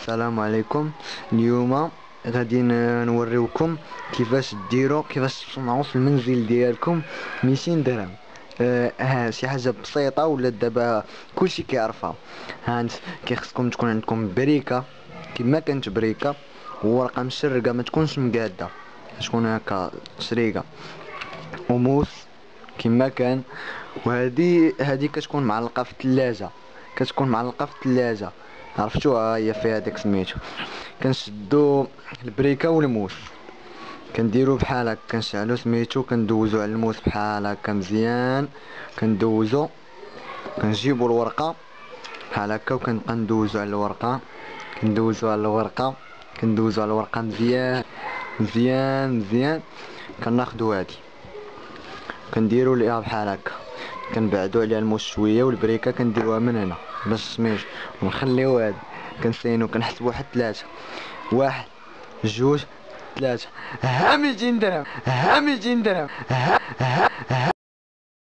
السلام عليكم. اليوم غادي نوريوكم كيفاش ديروا كيفاش تصنعوا في المنزل ديالكم 200 درهم. ها شي حاجة بسيطة ولا دابا كلشي كيعرفها. هانت كيخصكم تكون عندكم بريكة. كما كانت بريكة وورقه مشرقة ما تكونش مقادة. تكون هكا؟ شريقه وموس كما كان. وهذه هذه كتكون معلقة في الثلاجة. كتكون معلقة في الثلاجة. عرفتوها هي فيها داك سميتو. كنشدو البريكة والموس. كنديرو بحال هكا كنشعلو سميتو كندوزو على الموس بحال هكا مزيان. كندوزو. كنجيبو الورقة بحال هكا وكنبقى ندوزو على الورقة. كندوزو على الورقة. كندوزو على الورقة مزيان. مزيان مزيان. كناخدو هادي. كنديرو ليها بحال هكا. كنبعدو عليها الموس شوية والبريكة كنديروها من هنا باش سميتو ونخليو هادي كنسينو كنحسبو حتى ثلاثة واحد جوج ثلاثة ها 200 درهم ها 200 درهم ها ها.